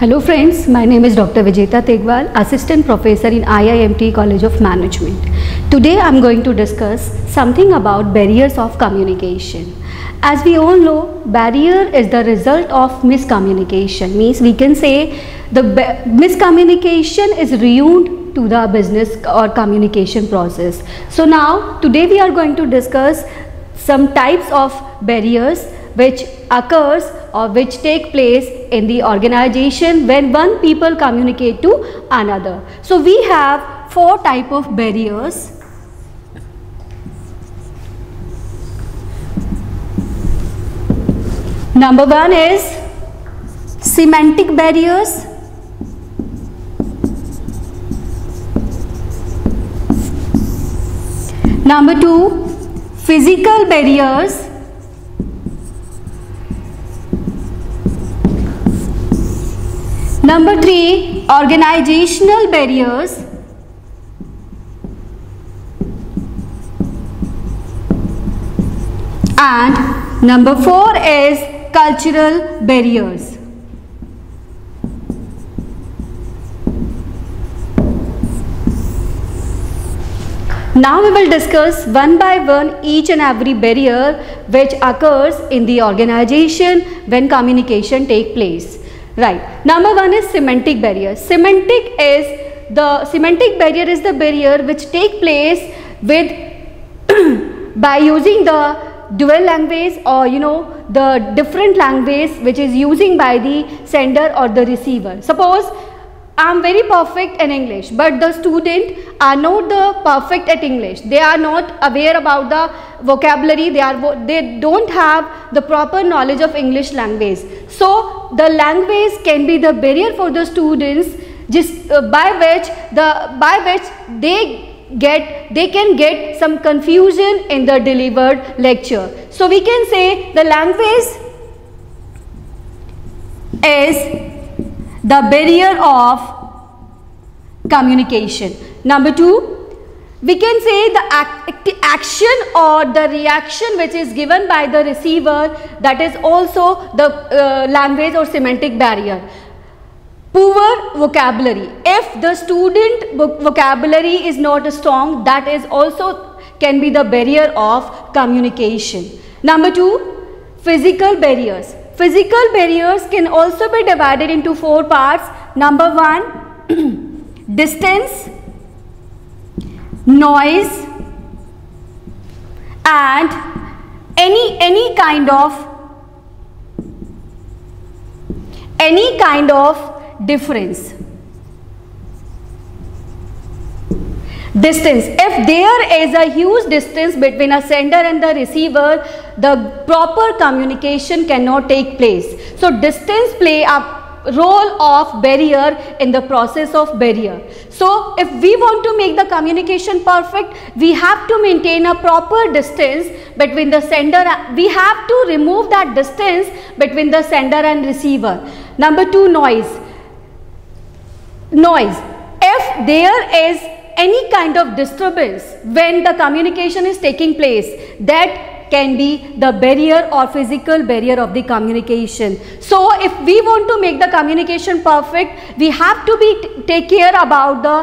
Hello friends, my name is Dr. Vijeta Tegwal, Assistant Professor in IIMT College of Management. Today I am going to discuss something about barriers of communication. As we all know, barrier is the result of miscommunication. Means we can say the miscommunication is ruined to the business or communication process. So now today we are going to discuss some types of barriers which occurs or which take place in the organization when one people communicate to another. So we have four type of barriers. Number one is semantic barriers. Number two, physical barriers. Number three, organizational barriers. And number four is cultural barriers. Now we will discuss one by one each and every barrier which occurs in the organization when communication take place. Right. Number one is semantic barrier. Semantic is the semantic barrier is the barrier which take place with by using the dual language or you know the different language which is using by the sender or the receiver. Suppose I am very perfect in English but the student are not the perfect at English. They are not aware about the vocabulary. They are they don't have the proper knowledge of English language. So the language can be the barrier for the students just uh, by which the by which they get they can get some confusion in the delivered lecture. So we can say the language is the barrier of communication. Number two, we can say the act action or the reaction which is given by the receiver that is also the uh, language or semantic barrier. Poor vocabulary. If the student vocabulary is not strong, that is also can be the barrier of communication. Number two, physical barriers. Physical barriers can also be divided into four parts. Number one, distance, noise and any any kind of any kind of difference distance. If there is a huge distance between a sender and the receiver the proper communication cannot take place. So distance play a role of barrier in the process of barrier. So if we want to make the communication perfect we have to maintain a proper distance between the sender we have to remove that distance between the sender and receiver. Number 2 noise. Noise. If there is any kind of disturbance when the communication is taking place that can be the barrier or physical barrier of the communication. So if we want to make the communication perfect, we have to be take care about the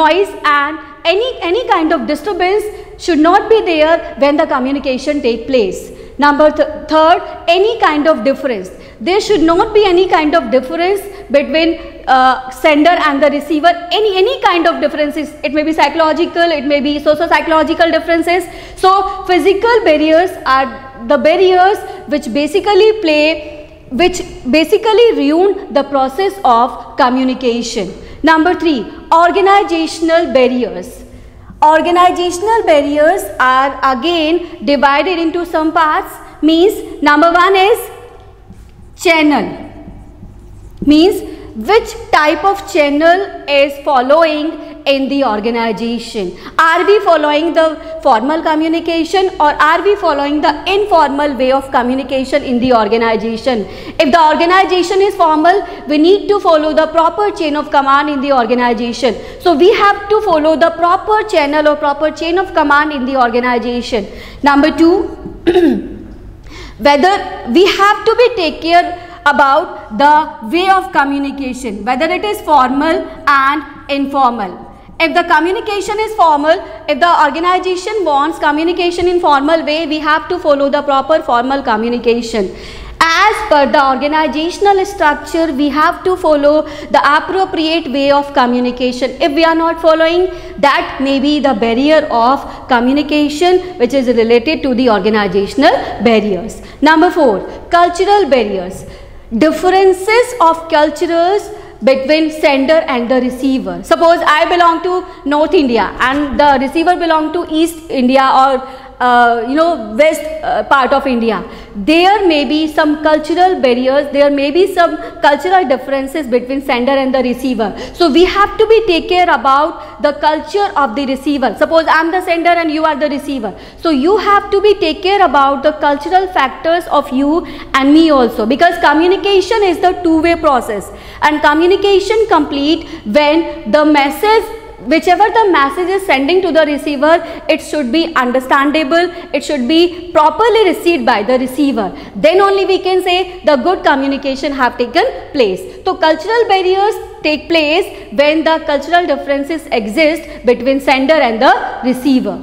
noise and any, any kind of disturbance should not be there when the communication take place. Number th third, any kind of difference. There should not be any kind of difference between uh, sender and the receiver. Any any kind of differences. It may be psychological it may be socio psychological differences. So physical barriers are the barriers which basically play which basically ruin the process of communication. Number 3 organizational barriers. Organizational barriers are again divided into some parts. Means number 1 is channel means which type of channel is following in the organization. Are we following the formal communication or are we following the informal way of communication in the organization? If the organization is formal, we need to follow the proper chain of command in the organization. So we have to follow the proper channel or proper chain of command in the organization. Number two, whether we have to be take care about the way of communication, whether it is formal and informal. If the communication is formal, if the organization wants communication in formal way, we have to follow the proper formal communication as per the organizational structure we have to follow the appropriate way of communication. If we are not following that may be the barrier of communication which is related to the organizational barriers. Number 4 cultural barriers. Differences of cultures between sender and the receiver. Suppose i belong to north india and the receiver belong to east india or uh, you know west uh, part of India. There may be some cultural barriers there may be some cultural differences between sender and the receiver. So we have to be take care about the culture of the receiver. Suppose I am the sender and you are the receiver. So you have to be take care about the cultural factors of you and me also. Because communication is the two way process. And communication complete when the message whichever the message is sending to the receiver it should be understandable it should be properly received by the receiver. Then only we can say the good communication have taken place. So cultural barriers take place when the cultural differences exist between sender and the receiver